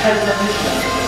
I love this